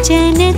भजन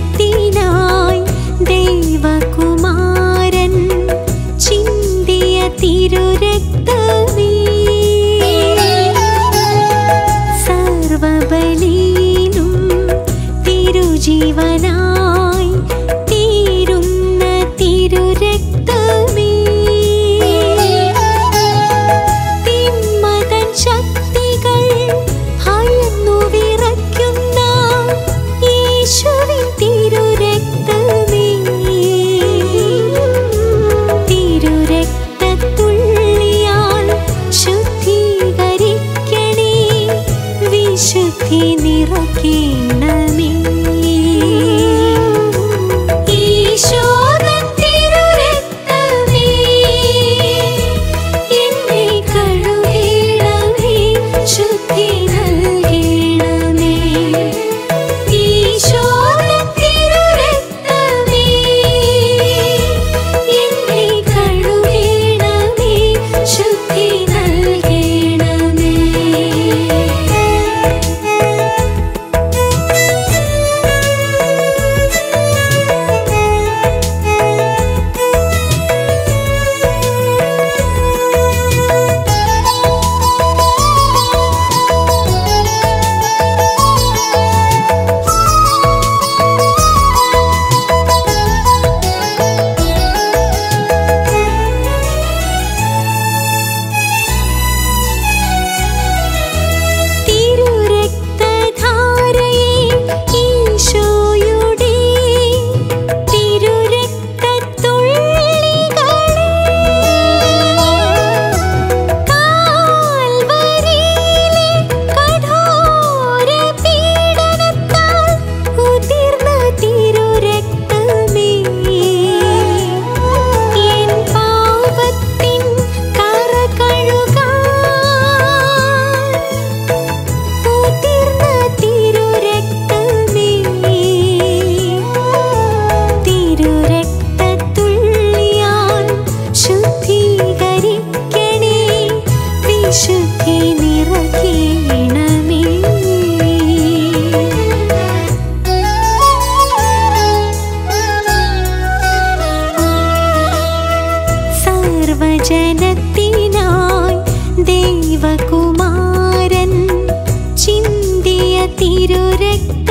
ശിവകുമാരൻ ചിന്തിയ തിരുരക്ത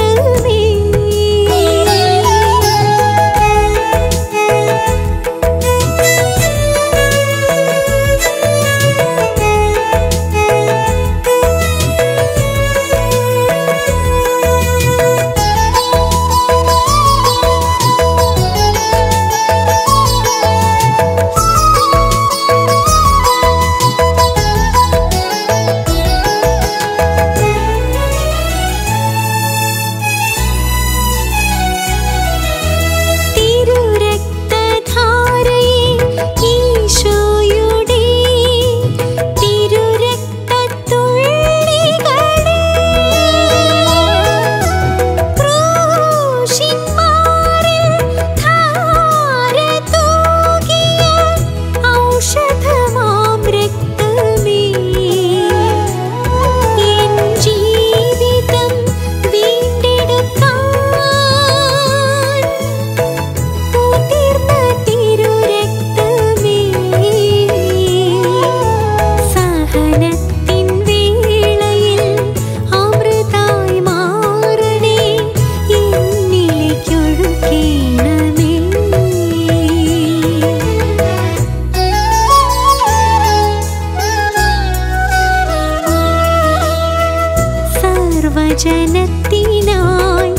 जनक्तिनाय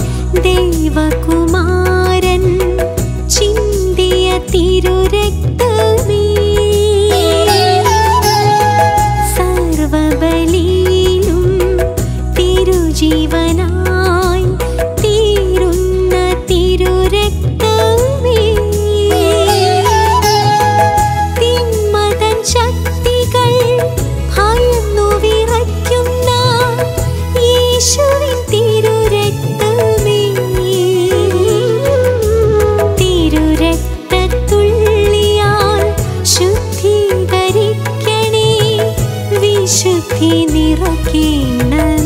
देवकुमारन् चिन्दयतिरुर नि न